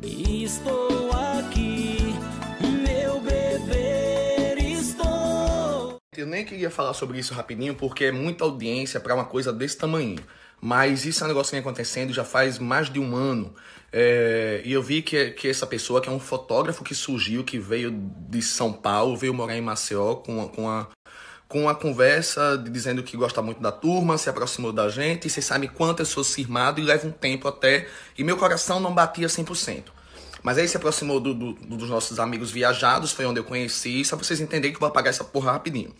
Estou aqui, meu bebê, estou. Eu nem queria falar sobre isso rapidinho, porque é muita audiência para uma coisa desse tamanho. Mas isso é um negócio que vem acontecendo já faz mais de um ano. É, e eu vi que, que essa pessoa, que é um fotógrafo que surgiu, que veio de São Paulo, veio morar em Maceió com com a, com a conversa dizendo que gosta muito da turma, se aproximou da gente, vocês sabem quanto eu sou cismado e leva um tempo até. E meu coração não batia 100%. Mas aí se aproximou do, do, dos nossos amigos viajados, foi onde eu conheci, só pra vocês entenderem que eu vou apagar essa porra rapidinho.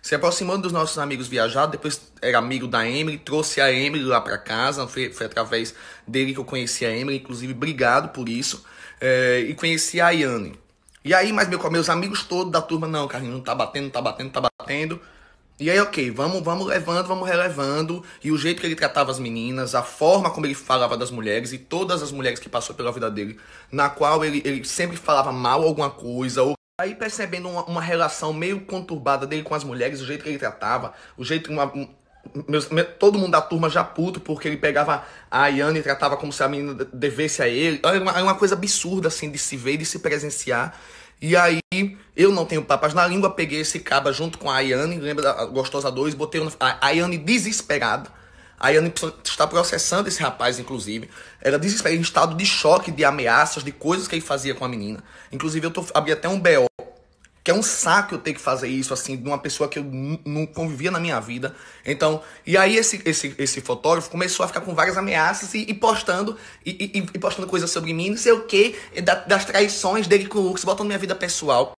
Se aproximando dos nossos amigos viajados, depois era amigo da Emily, trouxe a Emily lá para casa, foi, foi através dele que eu conheci a Emily, inclusive obrigado por isso, é, e conheci a Ayane. E aí, mas meu, meus amigos todos da turma, não, Carlinhos, não tá batendo, não tá batendo, não tá batendo. E aí, ok, vamos, vamos levando, vamos relevando. E o jeito que ele tratava as meninas, a forma como ele falava das mulheres e todas as mulheres que passou pela vida dele, na qual ele, ele sempre falava mal alguma coisa, ou Aí percebendo uma, uma, relação meio conturbada dele com as mulheres, o jeito que ele tratava, o jeito uma, meus, todo mundo da turma já puto, porque ele pegava a Ayane e tratava como se a menina devesse a ele. Era uma, uma, coisa absurda, assim, de se ver, de se presenciar. E aí, eu não tenho papas na língua, peguei esse caba junto com a Ayane, lembra da Gostosa 2, botei a Ayane desesperada. A Ayane está processando esse rapaz, inclusive. Era desesperada, em estado de choque, de ameaças, de coisas que ele fazia com a menina. Inclusive, eu tô, abri até um BO que é um saco eu ter que fazer isso, assim, de uma pessoa que eu não convivia na minha vida. Então, e aí esse, esse, esse fotógrafo começou a ficar com várias ameaças e, e postando, e, e, e, postando coisas sobre mim, não sei o que, das traições dele com o Lucas, botando minha vida pessoal.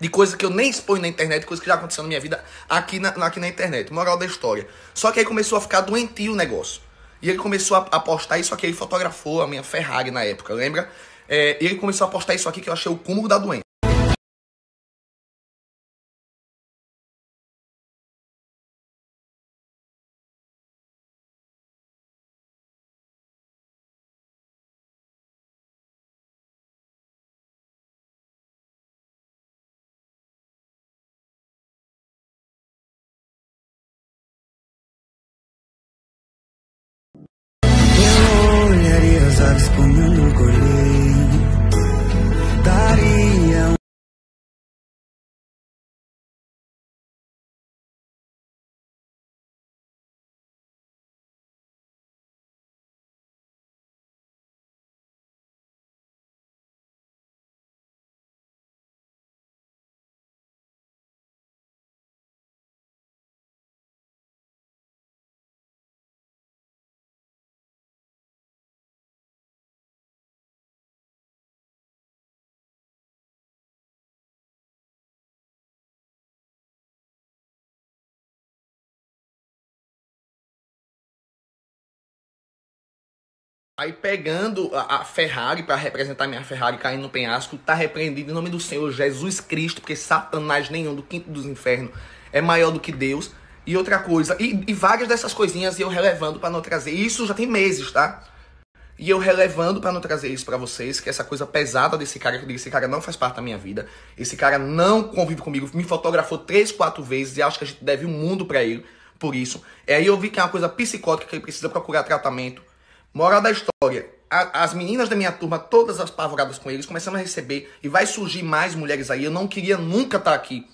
De coisas que eu nem exponho na internet, coisas que já aconteceu na minha vida aqui na, aqui na internet. Moral da história. Só que aí começou a ficar doentio o negócio. E ele começou a, a postar isso aqui, ele fotografou a minha Ferrari na época, lembra? É, ele começou a postar isso aqui que eu achei o cúmulo da doença. Aí pegando a, Ferrari para representar minha Ferrari caindo no penhasco, tá repreendido em nome do Senhor Jesus Cristo, porque Satanás nenhum do quinto dos infernos é maior do que Deus. E outra coisa, e, e várias dessas coisinhas eu relevando para não trazer. Isso já tem meses, tá? E eu relevando para não trazer isso para vocês, que essa coisa pesada desse cara, que esse cara não faz parte da minha vida, esse cara não convive comigo, me fotografou três, quatro vezes e acho que a gente deve o um mundo para ele por isso. É aí eu vi que é uma coisa psicótica que ele precisa procurar tratamento Moral da história. As meninas da minha turma, todas as apavoradas com eles, começando a receber. E vai surgir mais mulheres aí. Eu não queria nunca estar tá aqui.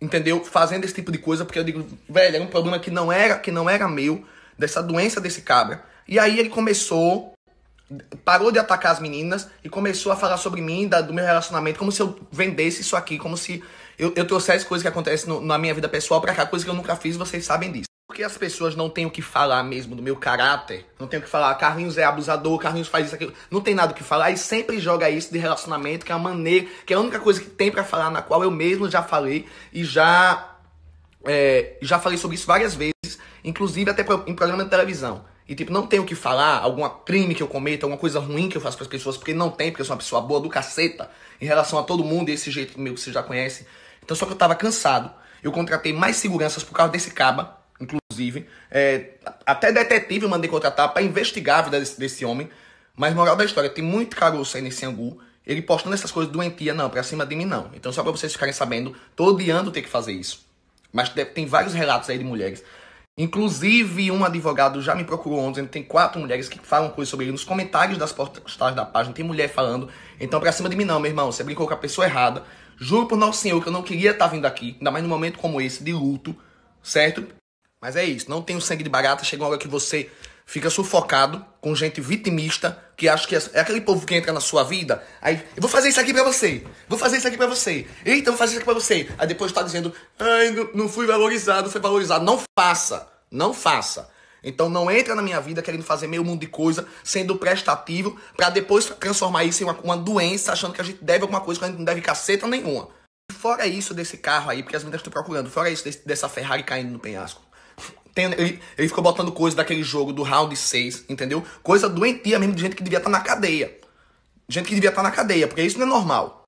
Entendeu? Fazendo esse tipo de coisa, porque eu digo, velho, era um problema que não era, que não era meu, dessa doença desse cabra. E aí ele começou, parou de atacar as meninas e começou a falar sobre mim, da, do meu relacionamento, como se eu vendesse isso aqui, como se eu, eu trouxesse coisas que acontecem no, na minha vida pessoal pra cá, coisas que eu nunca fiz, vocês sabem disso. Porque as pessoas não têm o que falar mesmo do meu caráter. Não tem o que falar, Carlinhos é abusador, Carlinhos faz isso, aquilo. Não tem nada o que falar e sempre joga isso de relacionamento, que é a maneira, que é a única coisa que tem para falar, na qual eu mesmo já falei e já, é, já falei sobre isso várias vezes, inclusive até em programa de televisão. E tipo, não tenho o que falar, algum crime que eu cometo, alguma coisa ruim que eu faço com as pessoas, porque não tem, porque eu sou uma pessoa boa do caceta em relação a todo mundo e esse jeito meu que você já conhece. Então só que eu tava cansado. Eu contratei mais seguranças por causa desse caba inclusive. É, até detetive mandei contratar para investigar a vida desse, desse, homem. Mas moral da história, tem muito caroço aí nesse angu. Ele postando essas coisas doentia, não, pra cima de mim não. Então só pra vocês ficarem sabendo, tô odiando ter que fazer isso. Mas tem vários relatos aí de mulheres. Inclusive, um advogado já me procurou ontem, tem quatro mulheres que falam coisas sobre ele nos comentários das postagens da página, tem mulher falando. Então, pra cima de mim não, meu irmão, você brincou com a pessoa errada. Juro por Nosso Senhor que eu não queria estar vindo aqui, ainda mais num momento como esse, de luto, certo? Mas é isso, não tenho sangue de barata, chega uma hora que você fica sufocado com gente vitimista que acha que é aquele povo que entra na sua vida. Aí, eu vou fazer isso aqui pra você, vou fazer isso aqui pra você, eita, vou fazer isso aqui pra você. Aí depois tá dizendo, ai, não, fui valorizado, foi valorizado. Não faça, não faça. Então não entra na minha vida querendo fazer meio mundo de coisa, sendo prestativo, para depois transformar isso em uma, uma, doença, achando que a gente deve alguma coisa que a gente não deve caceta nenhuma. Fora isso desse carro aí, porque as meninas estão procurando, fora isso desse, dessa Ferrari caindo no penhasco. Ele, ele ficou botando coisa daquele jogo do round 6, entendeu? Coisa doentia mesmo de gente que devia estar tá na cadeia. Gente que devia estar tá na cadeia, porque isso não é normal.